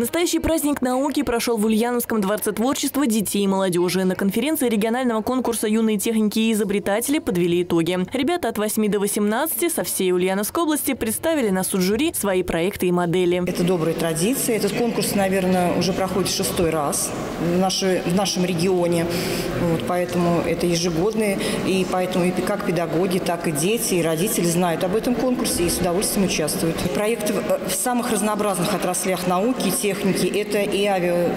Настоящий праздник науки прошел в Ульяновском дворце творчества детей и молодежи. На конференции регионального конкурса «Юные техники и изобретатели» подвели итоги. Ребята от 8 до 18 со всей Ульяновской области представили на суд жюри свои проекты и модели. Это добрая традиция. Этот конкурс, наверное, уже проходит шестой раз в, нашей, в нашем регионе. Вот, поэтому это ежегодные. И поэтому и как педагоги, так и дети, и родители знают об этом конкурсе и с удовольствием участвуют. Проекты в самых разнообразных отраслях науки, техники. Это и авиа,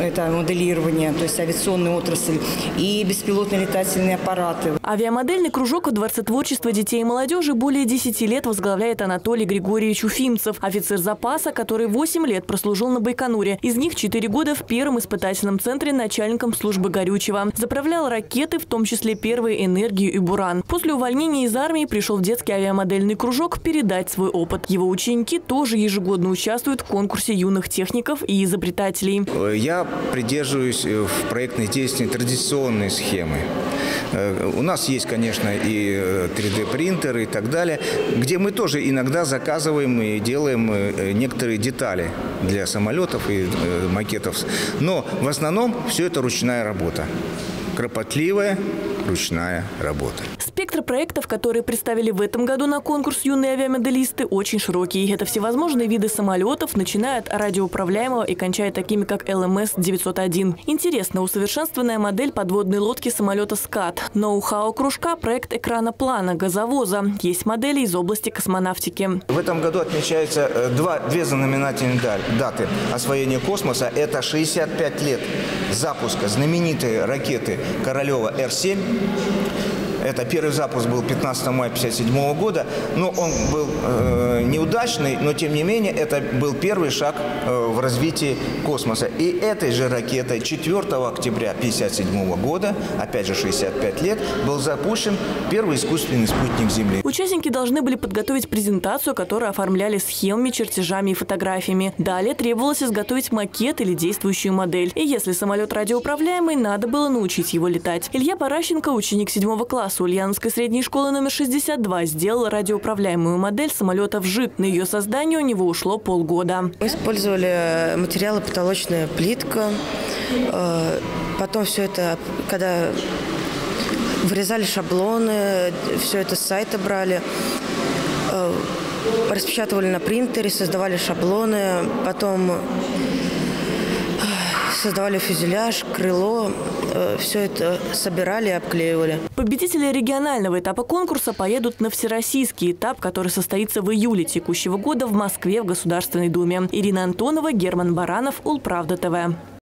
это моделирование, то есть авиационная отрасль, и беспилотные летательные аппараты. Авиамодельный кружок в Дворце творчества детей и молодежи более 10 лет возглавляет Анатолий Григорьевич Уфимцев, офицер запаса, который 8 лет прослужил на Байконуре. Из них 4 года в первом испытательном центре начальником службы горючего. Заправлял ракеты, в том числе первые «Энергию» и «Буран». После увольнения из армии пришел в детский авиамодельный кружок передать свой опыт. Его ученики тоже ежегодно участвуют в конкурсе юных техников и изобретателей. Я придерживаюсь э, в проектной деятельности традиционной схемы. Э, у нас есть, конечно, и 3D-принтеры э, и так далее, где мы тоже иногда заказываем и делаем некоторые детали для самолетов и макетов. Но в основном все это ручная работа. Кропотливая, ручная работа. Спектр проектов, которые представили в этом году на конкурс «Юные авиамоделисты» очень широкий. Это всевозможные виды самолетов, начиная от радиоуправляемого и кончая такими, как ЛМС-901. Интересно, усовершенствованная модель подводной лодки самолета «Скат». Ноу-хау кружка – проект экрана плана, газовоза. Есть модели из области космонавтики. В этом году отмечаются э, два, две знаменательные даты освоения космоса. Это 65 лет запуска знаменитой ракеты Королева Р-7 это первый запуск был 15 мая 1957 года. Но он был э, неудачный, но тем не менее это был первый шаг э, в развитии космоса. И этой же ракетой 4 октября 1957 года, опять же 65 лет, был запущен первый искусственный спутник Земли. Участники должны были подготовить презентацию, которую оформляли схемами, чертежами и фотографиями. Далее требовалось изготовить макет или действующую модель. И если самолет радиоуправляемый, надо было научить его летать. Илья Паращенко, ученик 7 класса, Ульяновской средней школы номер 62 сделал радиоуправляемую модель самолета «Вжит». На ее создание у него ушло полгода. Мы использовали материалы потолочная плитка. Э, потом все это, когда вырезали шаблоны, все это с сайта брали э, распечатывали на принтере, создавали шаблоны, потом создавали фюзеляж, крыло, э, все это собирали и обклеивали. Победители регионального этапа конкурса поедут на всероссийский этап, который состоится в июле текущего года в Москве в Государственной Думе. Ирина Антонова, Герман Баранов, Улправда ТВ.